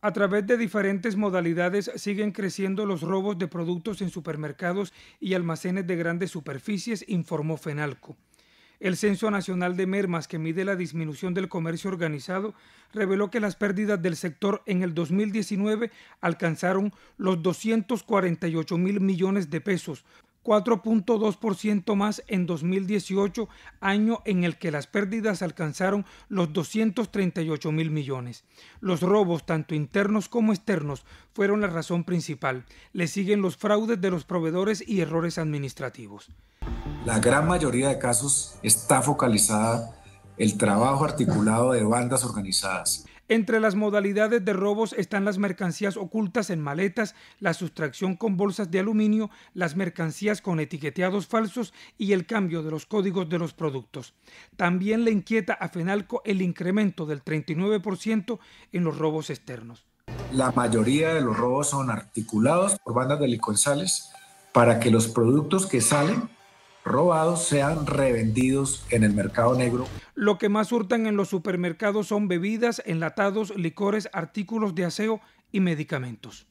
A través de diferentes modalidades siguen creciendo los robos de productos en supermercados y almacenes de grandes superficies, informó Fenalco. El Censo Nacional de Mermas, que mide la disminución del comercio organizado, reveló que las pérdidas del sector en el 2019 alcanzaron los 248 mil millones de pesos, 4.2% más en 2018, año en el que las pérdidas alcanzaron los 238 mil millones. Los robos, tanto internos como externos, fueron la razón principal. Le siguen los fraudes de los proveedores y errores administrativos. La gran mayoría de casos está focalizada el trabajo articulado de bandas organizadas. Entre las modalidades de robos están las mercancías ocultas en maletas, la sustracción con bolsas de aluminio, las mercancías con etiqueteados falsos y el cambio de los códigos de los productos. También le inquieta a Fenalco el incremento del 39% en los robos externos. La mayoría de los robos son articulados por bandas delincuenciales para que los productos que salen robados sean revendidos en el mercado negro. Lo que más hurtan en los supermercados son bebidas, enlatados, licores, artículos de aseo y medicamentos.